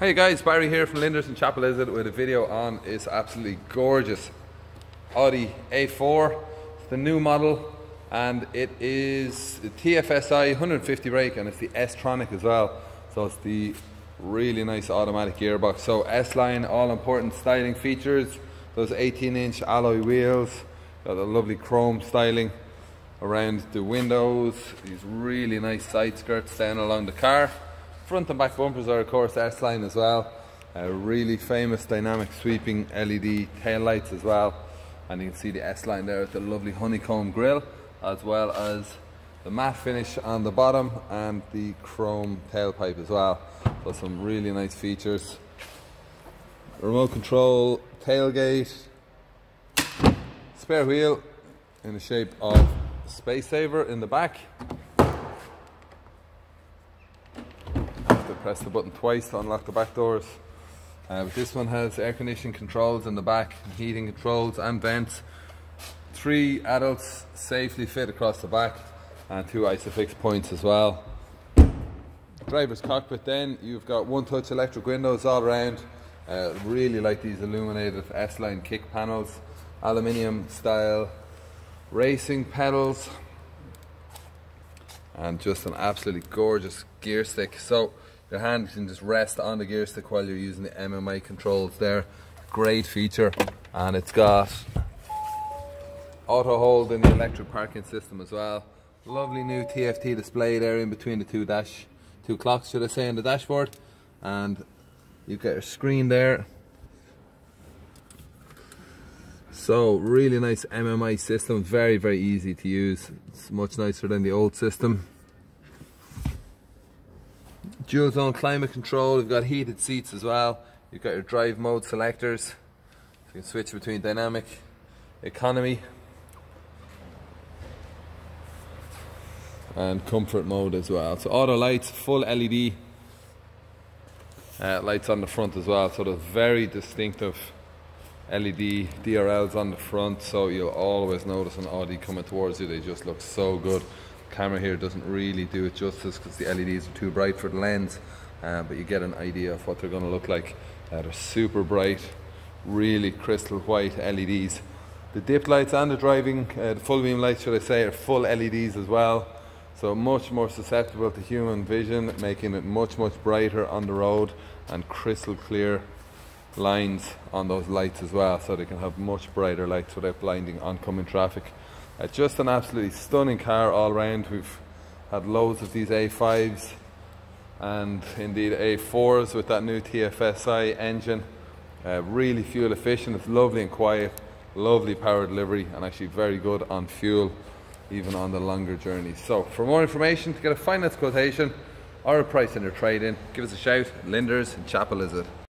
Hey guys, Barry here from Linders and Chapelizod with a video on this absolutely gorgeous Audi A4. It's the new model and it is the TFSI 150 brake and it's the S-Tronic as well. So it's the really nice automatic gearbox. So S-Line, all important styling features. Those 18 inch alloy wheels, got the lovely chrome styling around the windows. These really nice side skirts down along the car. Front and back bumpers are of course S-Line as well. Really famous dynamic sweeping LED tail lights as well. And you can see the S-Line there with the lovely honeycomb grille as well as the matte finish on the bottom and the chrome tailpipe as well. So some really nice features. Remote control tailgate, spare wheel in the shape of space saver in the back press the button twice to unlock the back doors. Uh, but this one has air conditioning controls in the back, heating controls and vents. Three adults safely fit across the back and two ISOFIX points as well. Driver's cockpit then, you've got one touch electric windows all around. Uh, really like these illuminated S-Line kick panels, aluminium style racing pedals and just an absolutely gorgeous gear stick. So your hand can just rest on the gear stick while you're using the MMI controls there. Great feature. And it's got auto hold in the electric parking system as well. Lovely new TFT display there in between the two dash, two clocks should I say on the dashboard. And you get your screen there. So really nice MMI system, very very easy to use. It's much nicer than the old system dual zone climate control, you've got heated seats as well. You've got your drive mode selectors. So you can switch between dynamic, economy, and comfort mode as well. So auto lights, full LED uh, lights on the front as well. So there's very distinctive LED DRLs on the front. So you'll always notice an Audi coming towards you. They just look so good camera here doesn't really do it justice because the LEDs are too bright for the lens uh, but you get an idea of what they're going to look like. Uh, they're super bright really crystal white LEDs the dip lights and the driving uh, the full beam lights should I say are full LEDs as well. So much more susceptible to human vision making it much much brighter on the road and crystal clear lines on those lights as well so they can have much brighter lights without blinding oncoming traffic uh, just an absolutely stunning car all round. We've had loads of these A5s and indeed A4s with that new TFSI engine. Uh, really fuel efficient, it's lovely and quiet, lovely power delivery and actually very good on fuel even on the longer journeys. So for more information, to get a finance quotation or a price in your trade-in, give us a shout, Linders and Chapelizod.